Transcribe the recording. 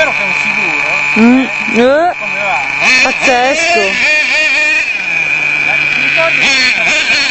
vero che è un sicuro? Mm. Eh? Come va? Pazzesco! Eh, eh, eh, Mi ricordi che